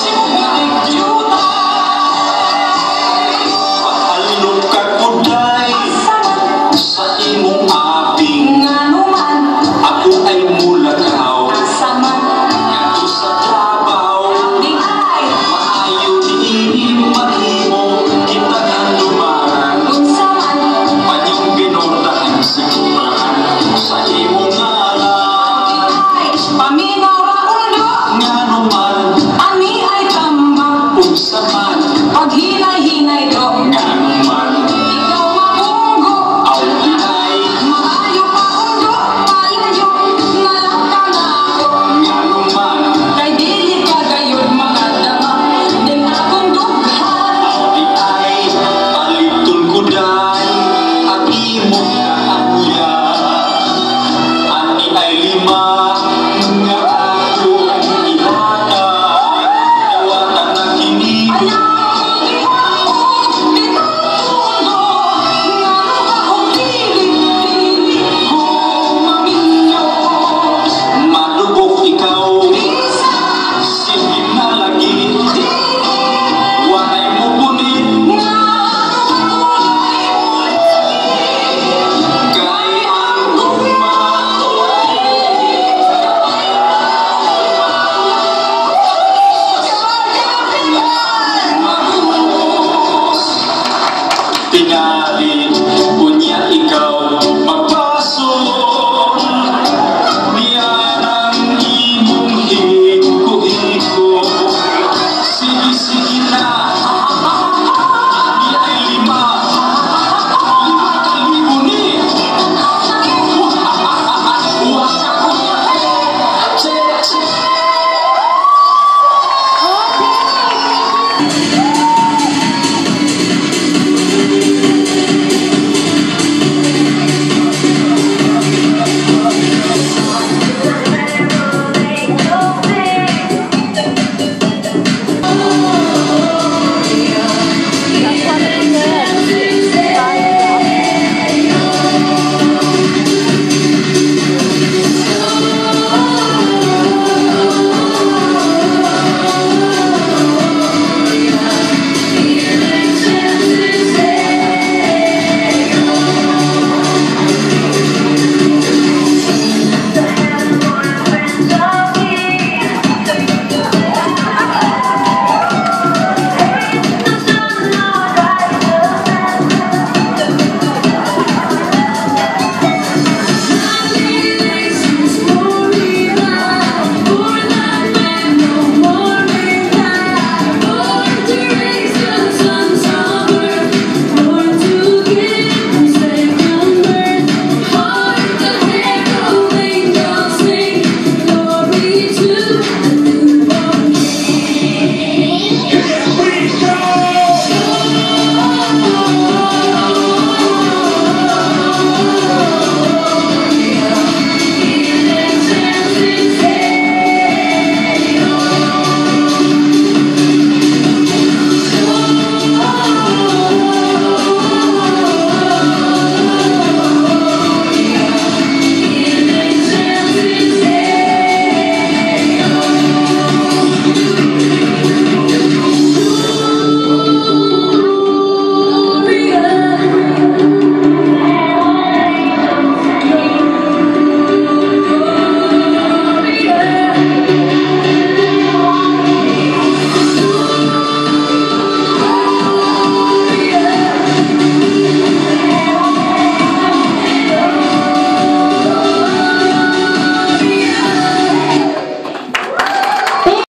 45분 Pilaris